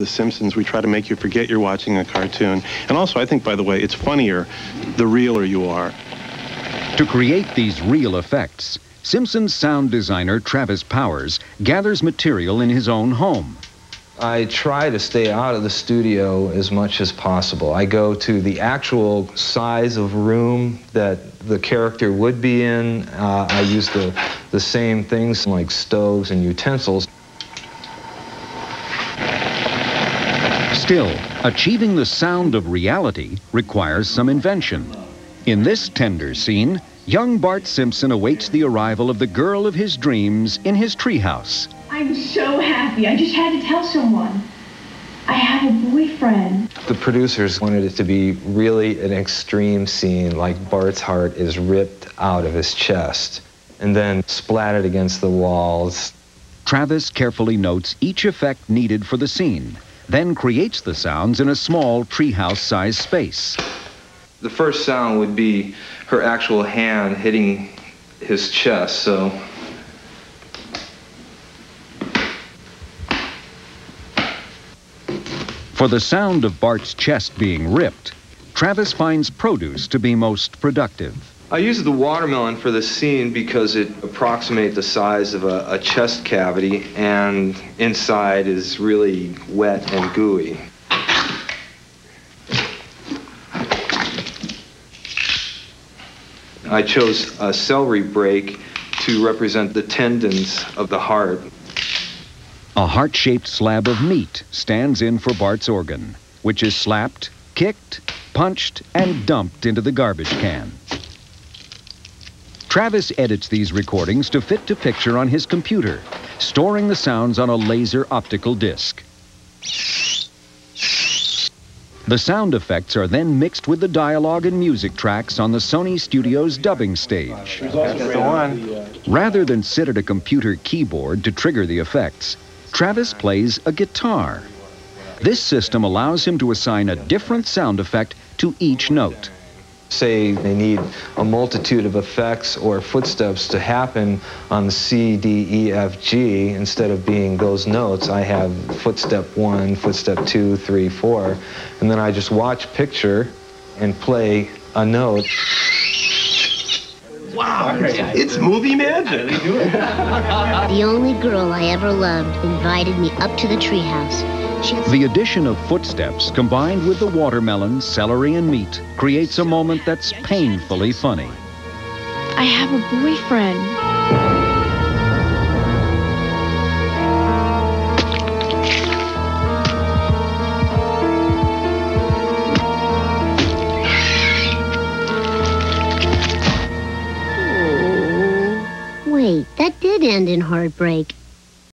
The Simpsons, we try to make you forget you're watching a cartoon. And also, I think, by the way, it's funnier the realer you are. To create these real effects, Simpsons sound designer Travis Powers gathers material in his own home. I try to stay out of the studio as much as possible. I go to the actual size of room that the character would be in. Uh, I use the, the same things like stoves and utensils. Still, achieving the sound of reality requires some invention. In this tender scene, young Bart Simpson awaits the arrival of the girl of his dreams in his treehouse. I'm so happy. I just had to tell someone. I have a boyfriend. The producers wanted it to be really an extreme scene, like Bart's heart is ripped out of his chest and then splattered against the walls. Travis carefully notes each effect needed for the scene then creates the sounds in a small treehouse-sized space. The first sound would be her actual hand hitting his chest, so... For the sound of Bart's chest being ripped, Travis finds produce to be most productive. I use the watermelon for the scene because it approximates the size of a, a, chest cavity and inside is really wet and gooey. I chose a celery break to represent the tendons of the heart. A heart-shaped slab of meat stands in for Bart's organ, which is slapped, kicked, punched, and dumped into the garbage can. Travis edits these recordings to fit to picture on his computer, storing the sounds on a laser optical disc. The sound effects are then mixed with the dialogue and music tracks on the Sony Studios dubbing stage. Rather than sit at a computer keyboard to trigger the effects, Travis plays a guitar. This system allows him to assign a different sound effect to each note say they need a multitude of effects or footsteps to happen on C, D, E, F, G, instead of being those notes, I have footstep one, footstep two, three, four, and then I just watch picture and play a note. Wow, it's movie magic. the only girl I ever loved invited me up to the treehouse. The addition of footsteps combined with the watermelon, celery, and meat creates a moment that's painfully funny. I have a boyfriend. That did end in heartbreak.